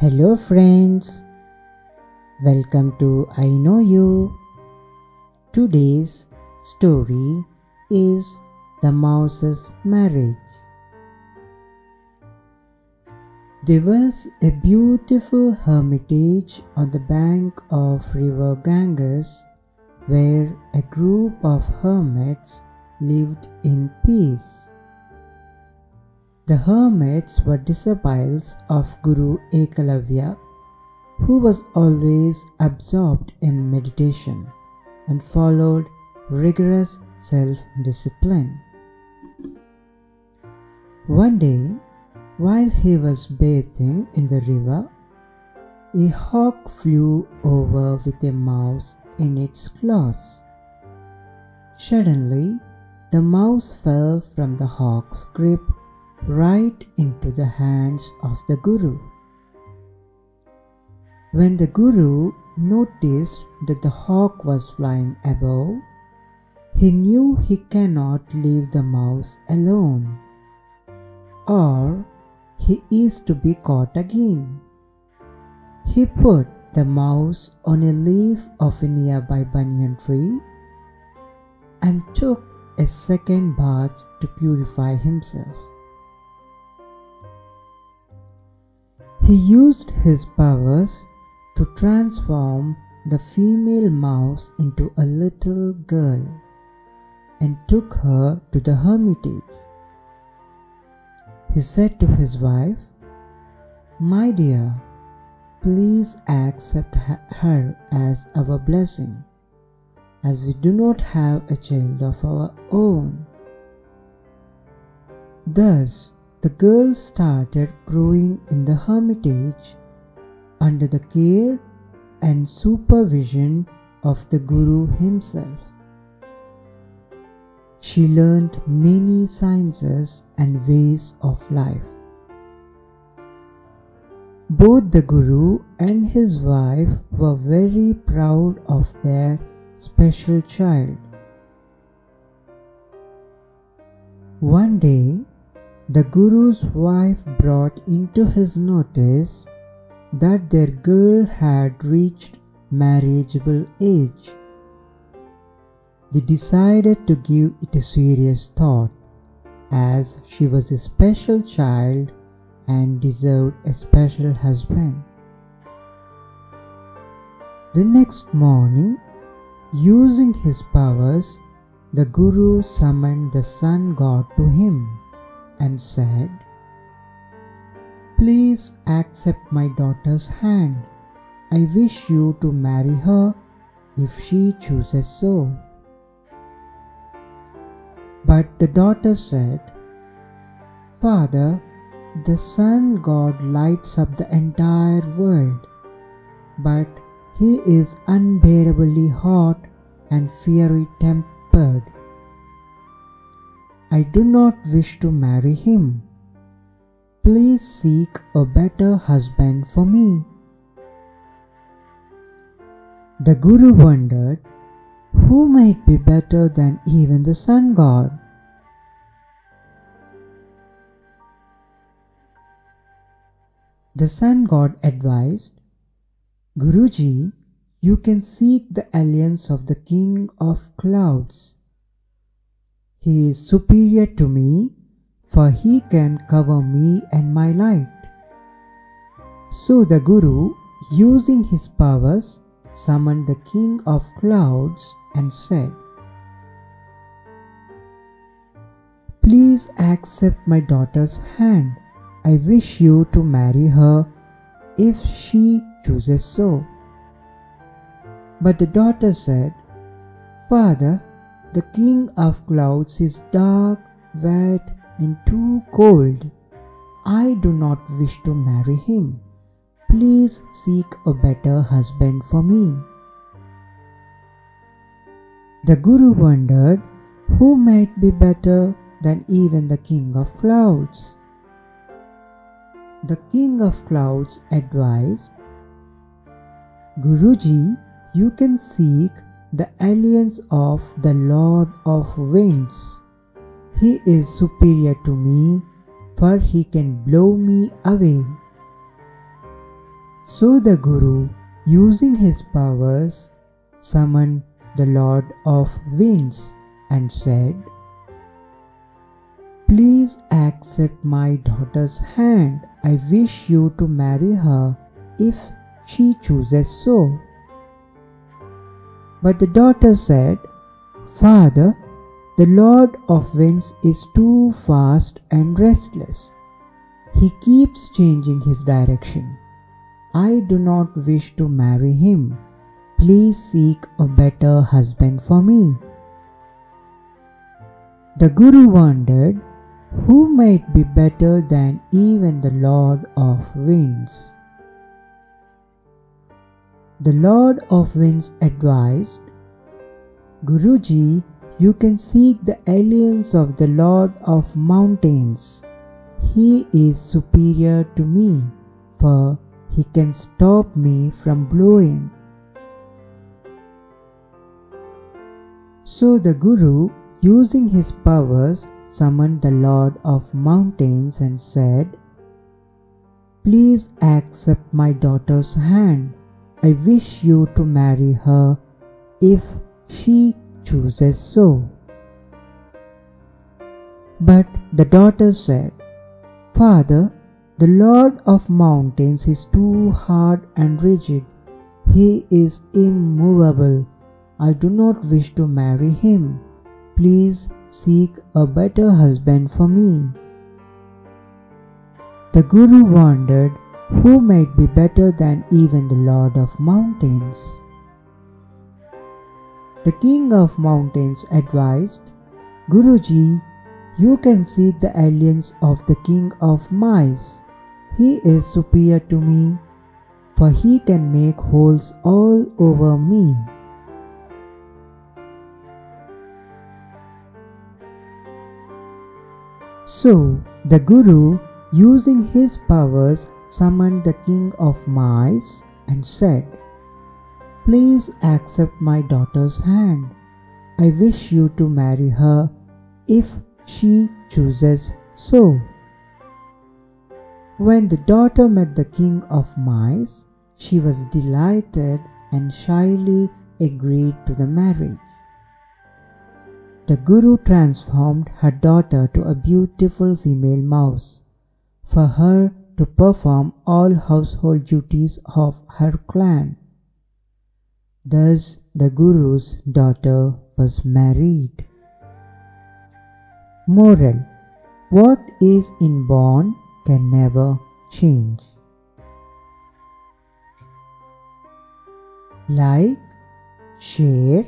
Hello, friends. Welcome to Eye Know You. Today's story is The Mouse's Marriage. There was a beautiful hermitage on the bank of river Ganges where a group of hermits lived in peace. The hermits were disciples of Guru Ekalavya, who was always absorbed in meditation and followed rigorous self discipline. One day, while he was bathing in the river, a hawk flew over with a mouse in its claws. Suddenly, the mouse fell from the hawk's grip right into the hands of the Guru. When the Guru noticed that the hawk was flying above, he knew he cannot leave the mouse alone, or he is to be caught again. He put the mouse on a leaf of a nearby banyan tree and took a second bath to purify himself. He used his powers to transform the female mouse into a little girl and took her to the hermitage. He said to his wife, My dear, please accept her as our blessing, as we do not have a child of our own. Thus, the girl started growing in the hermitage under the care and supervision of the Guru himself. She learned many sciences and ways of life. Both the Guru and his wife were very proud of their special child. One day, the Guru's wife brought into his notice that their girl had reached marriageable age. They decided to give it a serious thought as she was a special child and deserved a special husband. The next morning, using his powers, the Guru summoned the sun god to him and said, Please accept my daughter's hand. I wish you to marry her if she chooses so. But the daughter said, Father, the sun god lights up the entire world, but he is unbearably hot and fiery tempered. I do not wish to marry him. Please seek a better husband for me. The Guru wondered who might be better than even the sun god. The sun god advised, Guruji, you can seek the alliance of the king of clouds. He is superior to me, for he can cover me and my light. So the Guru, using his powers, summoned the king of clouds and said, Please accept my daughter's hand. I wish you to marry her if she chooses so. But the daughter said, Father, the king of clouds is dark, wet, and too cold. I do not wish to marry him. Please seek a better husband for me. The Guru wondered who might be better than even the king of clouds. The king of clouds advised, Guruji, you can seek the alliance of the Lord of Winds. He is superior to me, for he can blow me away. So the Guru, using his powers, summoned the Lord of Winds and said, Please accept my daughter's hand. I wish you to marry her if she chooses so. But the daughter said, Father, the Lord of Winds is too fast and restless. He keeps changing his direction. I do not wish to marry him. Please seek a better husband for me. The Guru wondered who might be better than even the Lord of Winds. The Lord of Winds advised, Guruji, you can seek the alliance of the Lord of Mountains. He is superior to me, for he can stop me from blowing. So the Guru, using his powers, summoned the Lord of Mountains and said, Please accept my daughter's hand. I wish you to marry her if she chooses so. But the daughter said, Father, the Lord of mountains is too hard and rigid. He is immovable. I do not wish to marry him. Please seek a better husband for me. The Guru wondered who might be better than even the Lord of Mountains? The King of Mountains advised, Guruji, you can seek the alliance of the King of Mice. He is superior to me, for he can make holes all over me. So, the Guru, using his powers, summoned the king of mice and said, Please accept my daughter's hand. I wish you to marry her if she chooses so. When the daughter met the king of mice, she was delighted and shyly agreed to the marriage. The Guru transformed her daughter to a beautiful female mouse. For her to perform all household duties of her clan. Thus, the Guru's daughter was married. Moral What is inborn can never change. Like, share,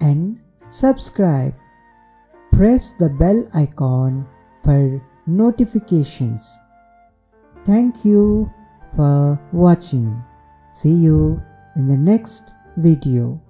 and subscribe. Press the bell icon for notifications. Thank you for watching. See you in the next video.